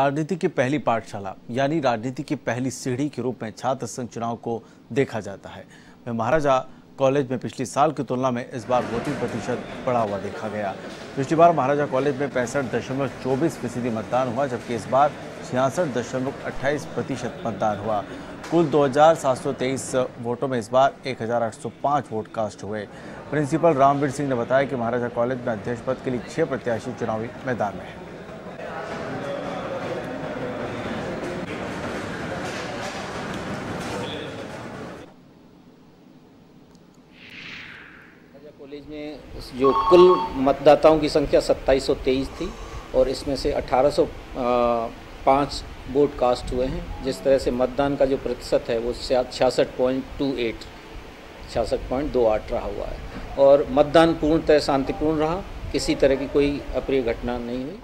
राजनीति की पहली पाठशाला यानी राजनीति की पहली सीढ़ी के रूप में छात्र संघ चुनाव को देखा जाता है। में महाराजा कॉलेज में पिछले साल की तुलना में इस बार वोटिंग प्रतिशत बढ़ा हुआ देखा गया। पिछली बार महाराजा कॉलेज में पैंसठ दशमलव चौबीस फ़ीसदी मतदान हुआ जबकि इस बार छियासठ दशमलव अट्ठाईस प्रतिशत मतदान हुआ। कुल 2,723 वोटों में इस बार 1,805 वोट कास्ट हुए। प्रिंसिपल रामवीर सिंह ने बताया कि महाराजा कॉलेज में अध्यक्ष पद के लिए छह प्रत्याशी चुनावी मैदान में हैं। कॉलेज में जो कुल मतदाताओं की संख्या 2723 थी और इसमें से 1805 वोट कास्ट हुए हैं। जिस तरह से मतदान का जो प्रतिशत है वो छियासठ पॉइंट टू एट छियासठ पॉइंट दो आठ रहा हुआ है। और मतदान पूर्णतः शांतिपूर्ण रहा। किसी तरह की कोई अप्रिय घटना नहीं हुई।